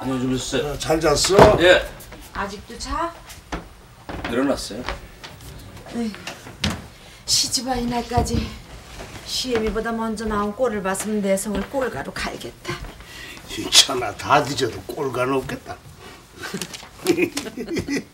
안녕 주무셨어요? 어, 잘 잤어? 예. 아직도 자? 일어났어요. 시집와 이날까지 시애미보다 먼저 나온 꼴을 봤으면 내 성을 꼴가로 갈겠다. 이참아 다 뒤져도 꼴간 없겠다.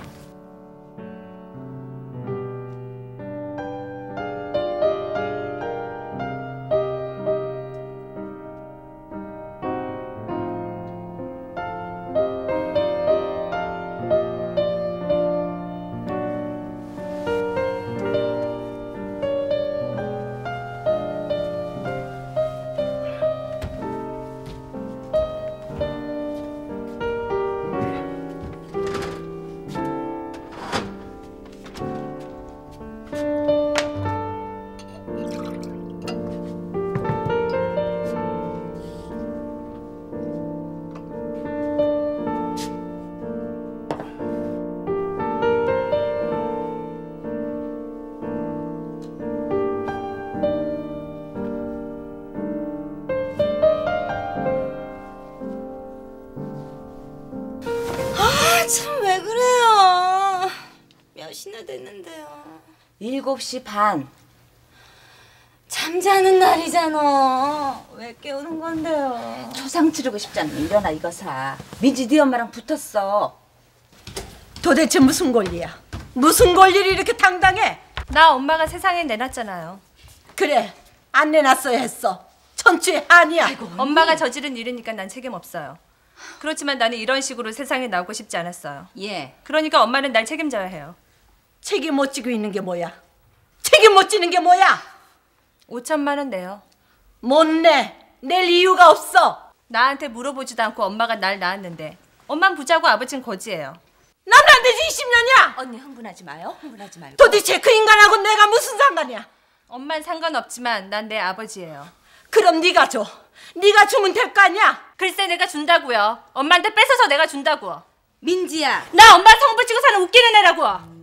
7시 반. 잠자는 날이잖아. 왜 깨우는 건데요? 초상 치르고 싶지 않으면 일어나 이거 사. 민지 네 엄마랑 붙었어. 도대체 무슨 권리야? 무슨 권리를 이렇게 당당해? 나 엄마가 세상에 내놨잖아요. 그래 안 내놨어야 했어. 천추의 한이야. 엄마가 저지른 일이니까 난 책임 없어요. 그렇지만 나는 이런 식으로 세상에 나오고 싶지 않았어요. 예. 그러니까 엄마는 날 책임져야 해요. 책임 못 지고 있는 게 뭐야? 책임 못 지는 게 뭐야? 5천만 원 내요. 못 내. 낼 이유가 없어. 나한테 물어보지도 않고 엄마가 날 낳았는데 엄만 부자고 아버지는 거지예요. 나는 안 되지 20년이야. 언니 흥분하지 마요. 흥분하지 말고. 도대체 그 인간하고 내가 무슨 상관이야? 엄만 상관없지만 난 내 아버지예요. 그럼 네가 줘. 네가 주면 될 거 아니야? 글쎄 내가 준다고요. 엄마한테 뺏어서 내가 준다고. 민지야. 나 엄마 성부 찍고 사는 웃기는 애라고.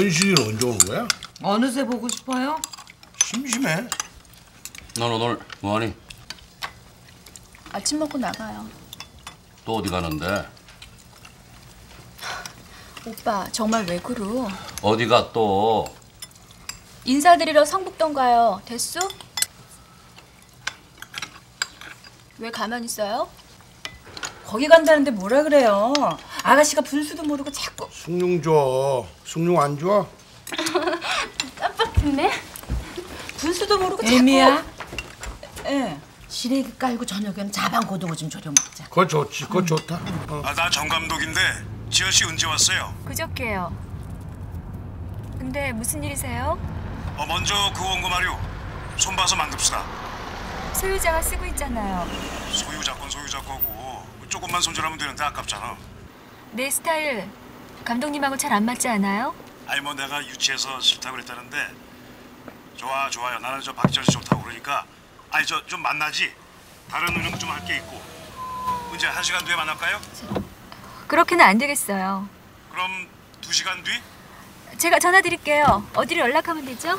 현식이는 언제 오는 거야? 어느새 보고 싶어요? 심심해. 넌 오늘 뭐하니? 아침 먹고 나가요. 또 어디 가는데? 오빠 정말 왜 그러? 어디가 또? 인사드리러 성북동 가요. 됐어? 왜 가만히 있어요? 거기 간다는데 뭐라 그래요? 아가씨가 분수도 모르고 자꾸 숭늉 줘. 숭늉 안 좋아? 깜빡했네. 분수도 모르고 애미야. 예. 시래기 깔고 저녁에는 자반 고등어 좀 졸여 먹자. 그거 좋지. 그거 좋다. 어. 아, 나 정 감독인데 지현 씨 언제 왔어요? 그저께요. 근데 무슨 일이세요? 어, 먼저 그 원고 말이오. 손 봐서 만듭시다. 소유자가 쓰고 있잖아요. 소유자 건 소유자 거고 조금만 손절하면 되는데 아깝잖아. 내 스타일 감독님하고 잘 안 맞지 않아요? 아니 뭐 내가 유치해서 싫다고 그랬다는데 좋아 좋아요. 나는 저 박지현 씨 좋다고 그러니까 아니 저 좀 만나지. 다른 의논 좀할 게 있고. 이제 한 시간 뒤에 만날까요? 그렇게는 안 되겠어요. 그럼 두 시간 뒤? 제가 전화 드릴게요. 어디로 연락하면 되죠?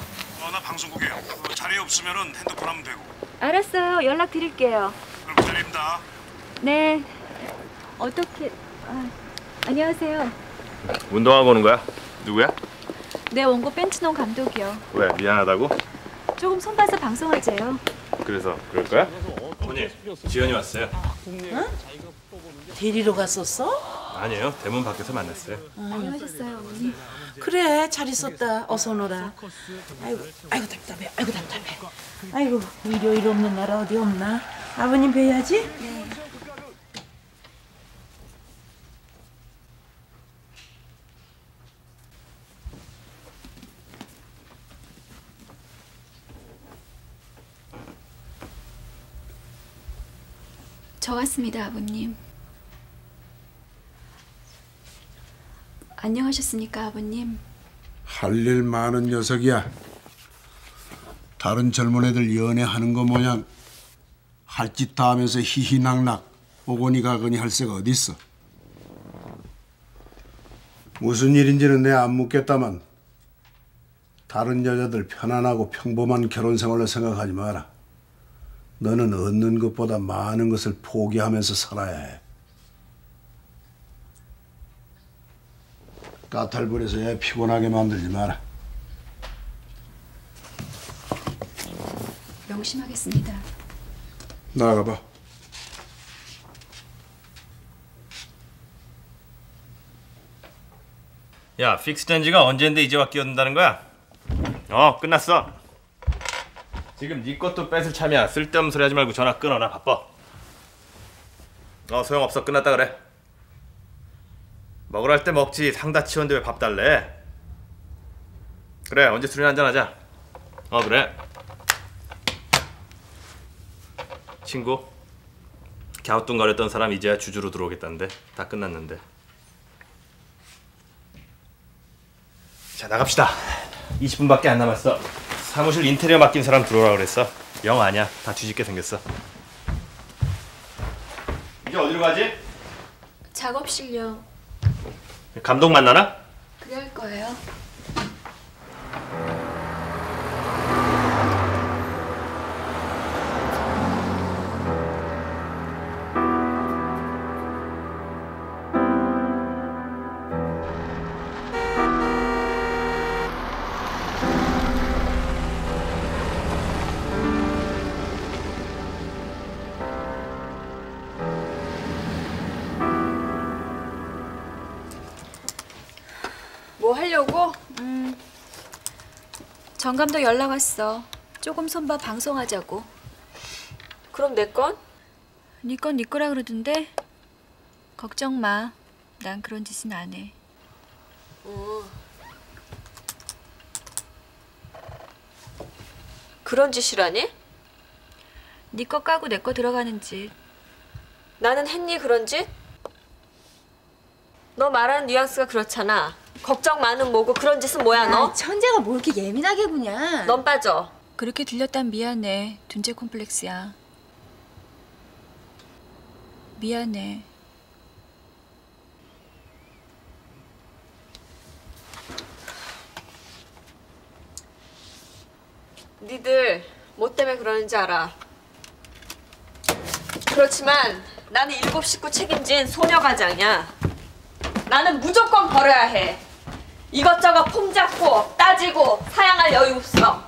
어, 나 방송국이에요. 어, 자리 없으면은 핸드폰 하면 되고. 알았어요. 연락 드릴게요. 그럼 기다립니다. 네. 어떻게? 아, 안녕하세요. 운동하고 오는 거야? 누구야? 내 원고 벤츠농 감독이요. 왜 미안하다고? 조금 손 봐서 방송하재요. 그래서 그럴 거야? 어머니 지연이 왔어요. 데리러 갔었어? 아니에요 대문 밖에서 만났어요. 안녕하셨어요, 어머니. 그래 잘 있었다. 어서 오너라. 아이고 아이고 답답해. 아이고 답답해. 아이고 일요일 없는 날 어디 없나? 아버님 뵈야지. 저 왔습니다, 아버님. 안녕하셨습니까, 아버님? 할 일 많은 녀석이야. 다른 젊은 애들 연애하는 거 모양 할 짓 다 하면서 희희낙낙 오거니 가거니 할 새가 어딨어. 무슨 일인지는 내 안 묻겠다만 다른 여자들 편안하고 평범한 결혼 생활로 생각하지 마라. 너는 얻는 것보다 많은 것을 포기하면서 살아야 해. 까탈부려서 애 피곤하게 만들지 마라. 명심하겠습니다. 나가봐. 야, fix 된 지가 언젠데 이제 와 끼어든다는 거야? 어, 끝났어. 지금 네 것도 뺏을 참이야. 쓸데없는 소리 하지 말고 전화 끊어라. 바빠. 어, 소용없어. 끝났다 그래. 먹으라 할 때 먹지. 상다 치웠는데 왜 밥 달래? 그래, 언제 술이나 한잔 하자. 어, 그래. 친구. 갸우뚱거렸던 사람 이제야 주주로 들어오겠다는데 다 끝났는데. 자 나갑시다 20분밖에 안 남았어 사무실 인테리어 맡긴 사람 들어오라 그랬어 영 아니야 다 뒤집게 생겼어 이제 어디로 가지? 작업실요. 감독 만나나? 할 거예요. 뭐 하려고? 음. 정 감독 연락 왔어. 조금 손봐 방송하자고. 그럼 내 건? 네 건 네 거라 그러던데. 걱정 마. 난 그런 짓은 안 해. 그런 짓이라니? 네 거 까고 내 거 들어가는 짓. 나는 했니 그런 짓? 너 말하는 뉘앙스가 그렇잖아. 걱정 많은 뭐고 그런 짓은 뭐야 너? 천재가 뭐 이렇게 예민하게 구냐? 넌 빠져. 그렇게 들렸단 미안해. 둔재 콤플렉스야. 미안해. 니들 뭐 때문에 그러는지 알아. 그렇지만 나는 일곱 식구 책임진 소녀 가장이야. 나는 무조건 벌어야 해. 이것저것 폼 잡고 따지고 사양할 여유 없어.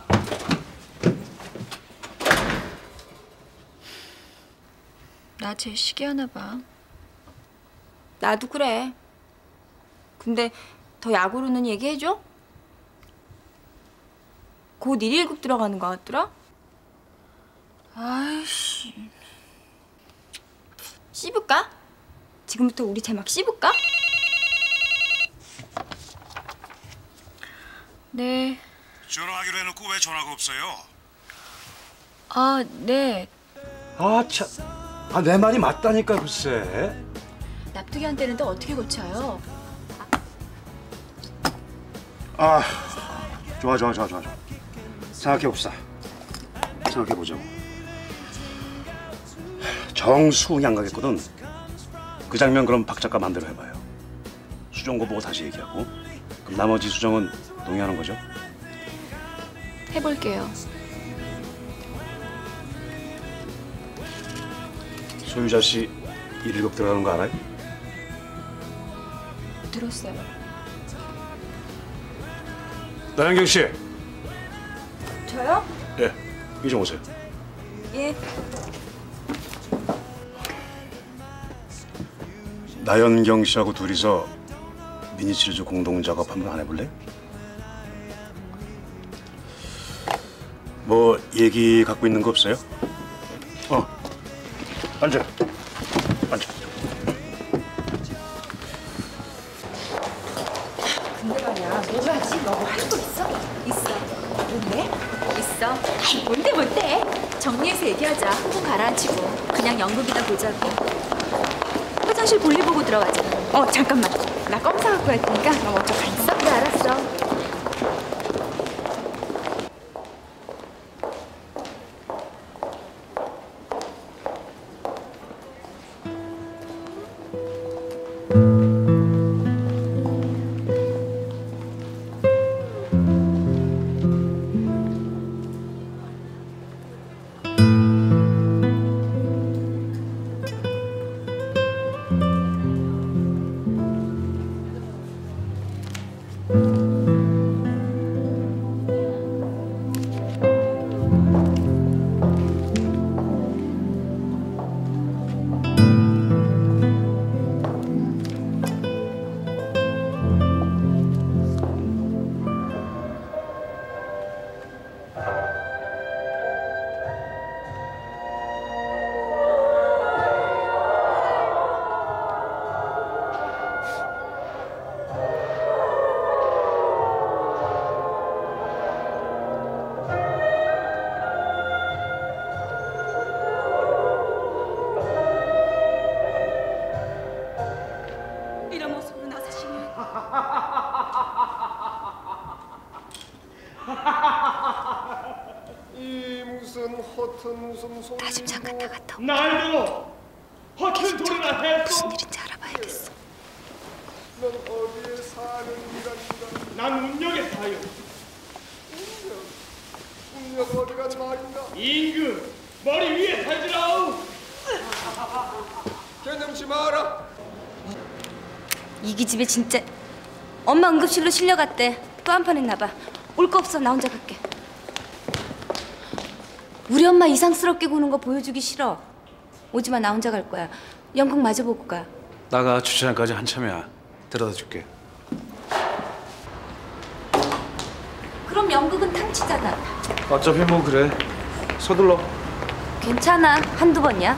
나쟤 시기하나 봐. 나도 그래. 근데 더 약으로는 얘기해줘? 곧 1일급 들어가는 거 같더라? 아이씨. 씹을까? 지금부터 우리 쟤막 씹을까? 네. 전화하기로 해놓고 왜 전화가 없어요? 아, 네. 아 참. 아 내 말이 맞다니까 글쎄. 납득이 안 되는데 어떻게 고쳐요? 아 좋아 좋아 좋아 좋아. 좋아. 생각해 봅시다. 생각해 보자고. 정수 양가겠거든. 그 장면 그럼 박 작가 마음대로 해봐요. 수정고 보고 다시 얘기하고. 그럼 나머지 수정은 동의하는 거죠? 해볼게요. 소유자 씨 1일급 들어가는 거 알아요? 들었어요. 나영경 씨. 저요? 예. 이 좀 오세요. 예. 나연경 씨하고 둘이서 미니시리즈 공동 작업 한번 안 해볼래? 뭐 얘기 갖고 있는 거 없어요? 어, 앉아, 앉아. 근데 말이야, 뭐 하지? 너뭐할거 있어? 있어. 뭔데? 있어. 아이 뭔데 뭔데? 정리해서 얘기하자. 한번 가라앉히고 그냥 연극이나 보자고. 화장실 볼일 보고 들어가자. 어 잠깐만. 나 껌 사갖고 갈 테니까 너 먼저 가 있어. 그래 알았어. 나좀 잠깐 나갔다 올게. 날도 허튼 소리나 했어. 무슨 일인지 알아봐야겠어. 넌 어디에 사는 인간인가 난 운명의 사유. 운명 어디가 말인가 임금 머리 위에 살지라우. 개념치 마라 이 기 집에 진짜 엄마 응급실로 실려갔대. 또 한 판 했나 봐. 올 거 없어. 나 혼자 갈게. 우리 엄마 이상스럽게 구는 거 보여주기 싫어. 오지 마. 나 혼자 갈 거야. 연극 마저 보고 가. 나가 주차장까지 한참이야. 데려다 줄게. 그럼 연극은 탕치잖아. 어차피 뭐 그래. 서둘러. 괜찮아. 한두 번이야.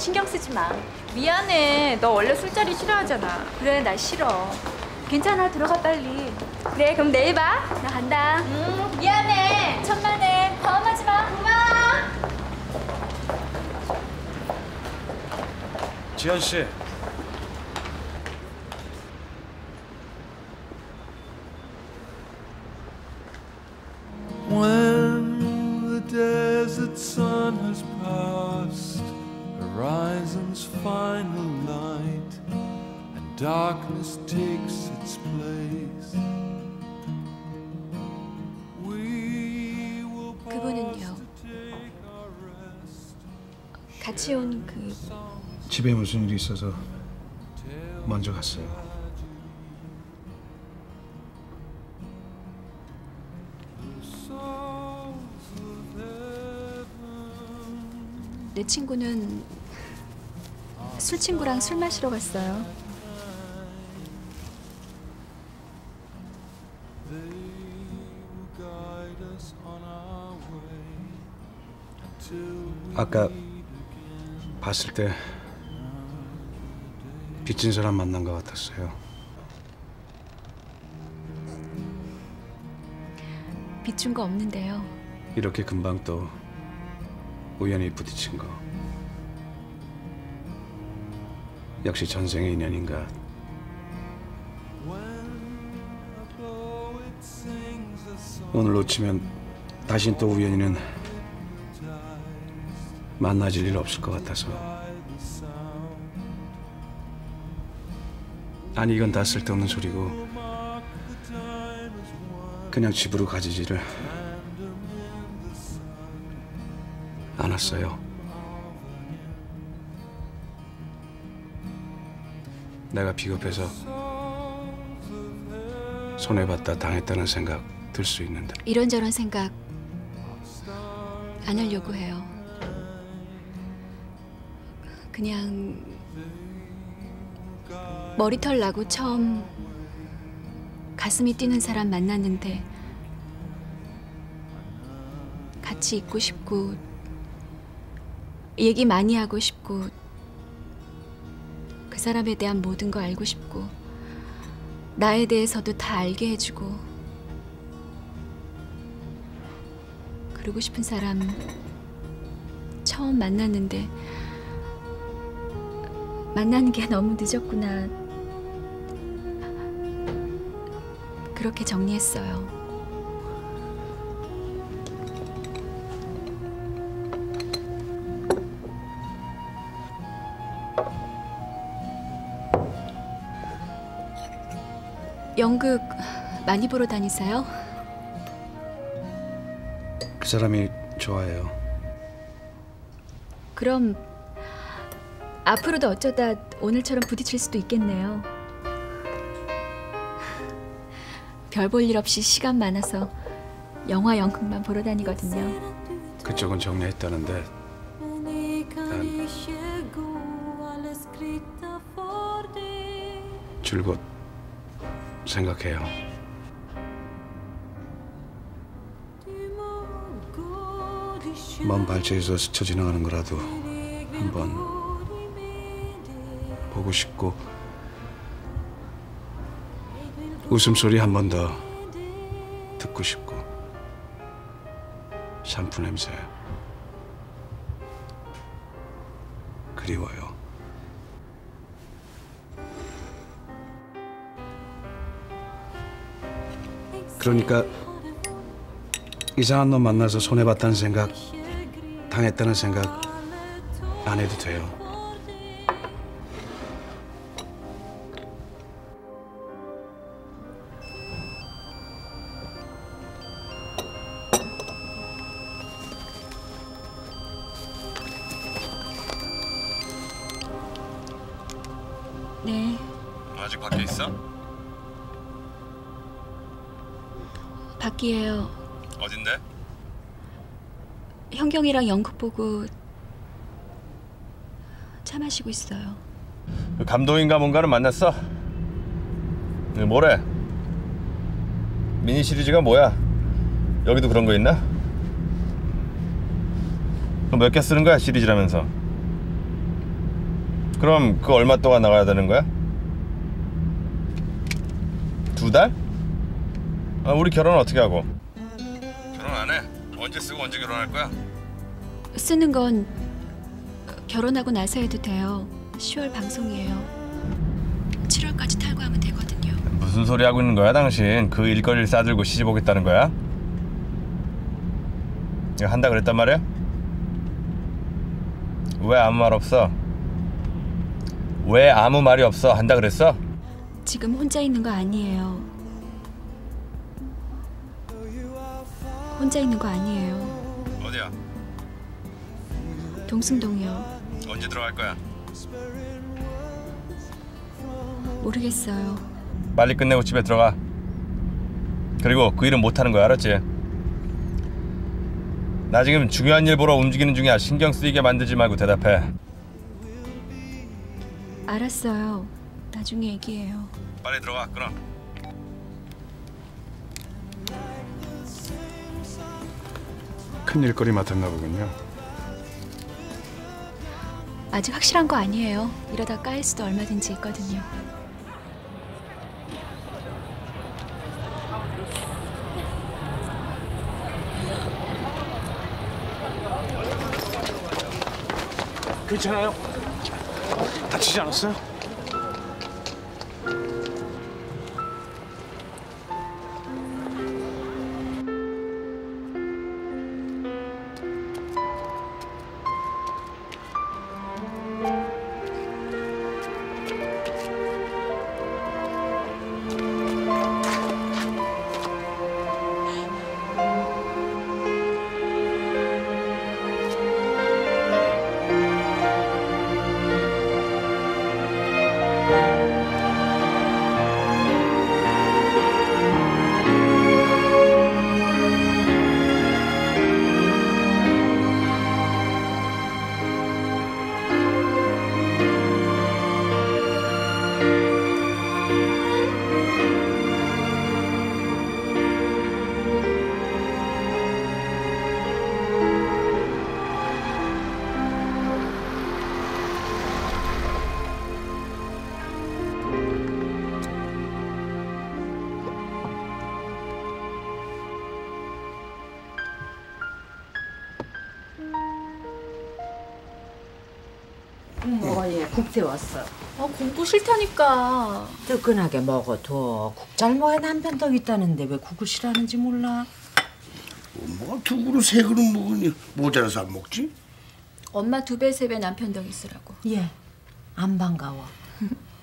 신경 쓰지 마. 미안해. 너 원래 술자리 싫어하잖아. 그래, 나 싫어. 괜찮아. 들어가 빨리. 그래, 그럼 내일 봐. 나 간다. 응, 미안해. 천만에. 다음하지 마. 고마워. 지현 씨. 집에 무슨 일이 있어서 먼저 갔어요. 내 친구는 술 친구랑 술 마시러 갔어요. 아까 봤을 때 빚진 사람 만난 것 같았어요. 비춘 거 없는데요. 이렇게 금방 또 우연히 부딪힌 거. 역시 전생의 인연인가. 오늘 놓치면 다신 또 우연히는 만나질 일 없을 것 같아서. 아니 이건 다 쓸데없는 소리고 그냥 집으로 가지지를 않았어요. 내가 비겁해서 손해봤다 당했다는 생각 들 수 있는데 이런저런 생각 안 하려고 해요. 그냥 머리털 나고 처음 가슴이 뛰는 사람 만났는데 같이 있고 싶고 얘기 많이 하고 싶고 그 사람에 대한 모든 거 알고 싶고 나에 대해서도 다 알게 해주고 그러고 싶은 사람 처음 만났는데 만나는 게 너무 늦었구나 그렇게 정리했어요. 연극 많이 보러 다니세요? 그 사람이 좋아해요. 그럼 앞으로도 어쩌다 오늘처럼 부딪힐 수도 있겠네요. 별 볼 일 없이 시간 많아서 영화 연극만 보러 다니거든요. 그쪽은 정리했다는데 난 줄곧 생각해요. 먼 발치에서 스쳐 지나가는 거라도 한번 보고 싶고 웃음소리 한 번 더 듣고 싶고 샴푸 냄새 그리워요. 그러니까 이상한 놈 만나서 손해봤다는 생각, 당했다는 생각 안 해도 돼요. 밖이에요. 어딘데? 현경이랑 연극 보고 차 마시고 있어요. 그 감독인가 뭔가를 만났어? 그 뭐래? 미니 시리즈가 뭐야? 여기도 그런 거 있나? 몇 개 쓰는 거야 시리즈라면서? 그럼 그 얼마 동안 나가야 되는 거야? 두 달? 아, 우리 결혼 어떻게 하고? 결혼 안 해. 언제 쓰고 언제 결혼할 거야? 쓰는 건 결혼하고 나서 해도 돼요. 10월 방송이에요. 7월까지 탈거하면 되거든요. 무슨 소리 하고 있는 거야 당신? 그 일거리를 싸들고 시집 오겠다는 거야? 이거 한다 그랬단 말이야? 왜 아무 말 없어? 왜 아무 말이 없어? 한다 그랬어? 지금 혼자 있는 거 아니에요. 혼자 있는 거 아니에요. 어디야? 동승동이요. 언제 들어갈 거야? 모르겠어요. 빨리 끝내고 집에 들어가. 그리고 그 일은 못 하는 거야, 알았지? 나 지금 중요한 일 보러 움직이는 중이야. 신경 쓰이게 만들지 말고 대답해. 알았어요. 나중에 얘기해요. 빨리 들어가. 끊어. 큰 일거리 맡았나 보군요. 아직 확실한 거 아니에요. 이러다 까일 수도 얼마든지 있거든요. 괜찮아요? 다치지 않았어요? 국 세웠어. 아 공부 싫다니까. 뜨끈하게 먹어도 국잘 먹어야 남편 덕 있다는데 왜 국을 싫어하는지 몰라. 뭐가 두 그릇 세 그릇 먹으니 모자라서 안 먹지? 엄마 두 배 세 배 남편 덕 있으라고. 예, 안 반가워.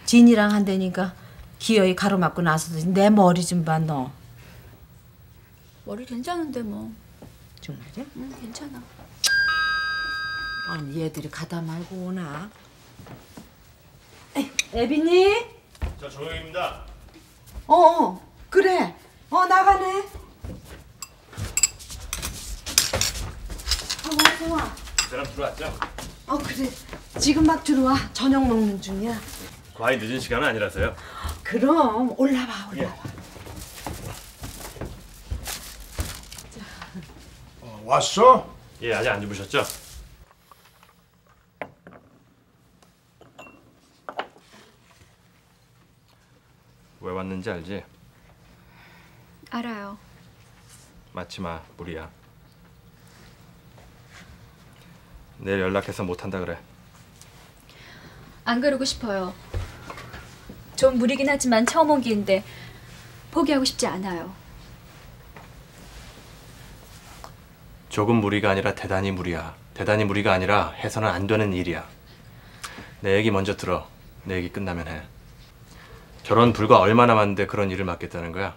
진이랑 한다니까 기어이 가로막고 나서도 내 머리 좀 봐 너. 머리 괜찮은데 뭐. 정말이야? 응 괜찮아. 아니 얘들이 가다 말고 오나. 애비님? 저 조용입니다. 어, 어 그래. 어 나가네. 아 와. 그 사람 들어왔죠? 어 그래. 지금 막 들어와. 저녁 먹는 중이야. 과히 늦은 시간은 아니라서요. 그럼 올라와 올라와. 어, 왔어? 예, 아직 안 주무셨죠? 왜 왔는지 알지? 알아요. 맞지 마, 무리야. 내일 연락해서 못 한다 그래. 안 그러고 싶어요. 좀 무리긴 하지만 처음 온 길인데 포기하고 싶지 않아요. 조금 무리가 아니라 대단히 무리야. 대단히 무리가 아니라 해서는 안 되는 일이야. 내 얘기 먼저 들어. 내 얘기 끝나면 해. 결혼 불과 얼마 남았는데 그런 일을 맡겠다는 거야.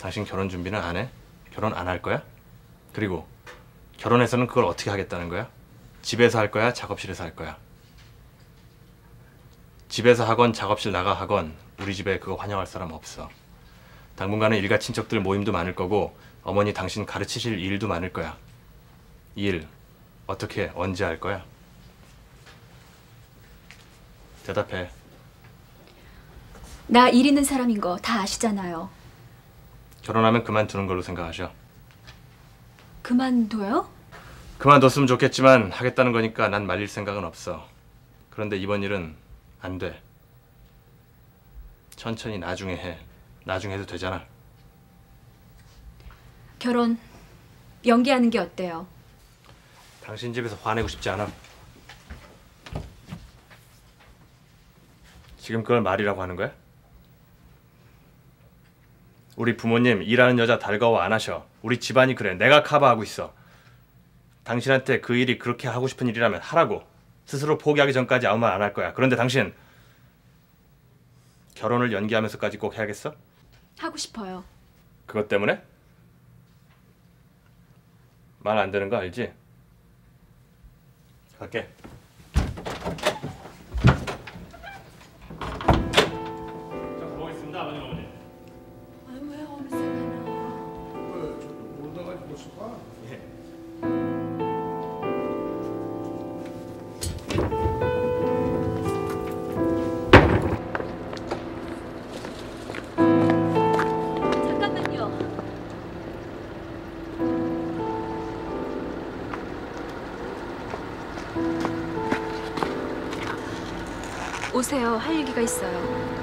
당신 결혼 준비는 안 해? 결혼 안 할 거야? 그리고 결혼해서는 그걸 어떻게 하겠다는 거야? 집에서 할 거야? 작업실에서 할 거야? 집에서 하건 작업실 나가 하건 우리 집에 그거 환영할 사람 없어. 당분간은 일가 친척들 모임도 많을 거고 어머니 당신 가르치실 일도 많을 거야. 일 어떻게 언제 할 거야? 대답해. 나 일 있는 사람인 거 다 아시잖아요. 결혼하면 그만두는 걸로 생각하셔. 그만둬요? 그만뒀으면 좋겠지만 하겠다는 거니까 난 말릴 생각은 없어. 그런데 이번 일은 안 돼. 천천히 나중에 해. 나중에 해도 되잖아. 결혼 연기하는 게 어때요? 당신 집에서 화내고 싶지 않아. 지금 그걸 말이라고 하는 거야? 우리 부모님 일하는 여자 달가워 안 하셔. 우리 집안이 그래. 내가 커버하고 있어. 당신한테 그 일이 그렇게 하고 싶은 일이라면 하라고. 스스로 포기하기 전까지 아무 말 안 할 거야. 그런데 당신 결혼을 연기하면서까지 꼭 해야겠어? 하고 싶어요. 그것 때문에? 말 안 되는 거 알지? 갈게. 오세요. 할 얘기가 있어요.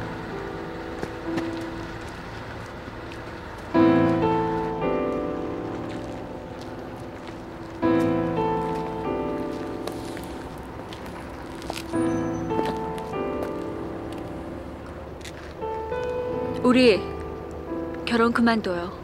우리 결혼 그만둬요.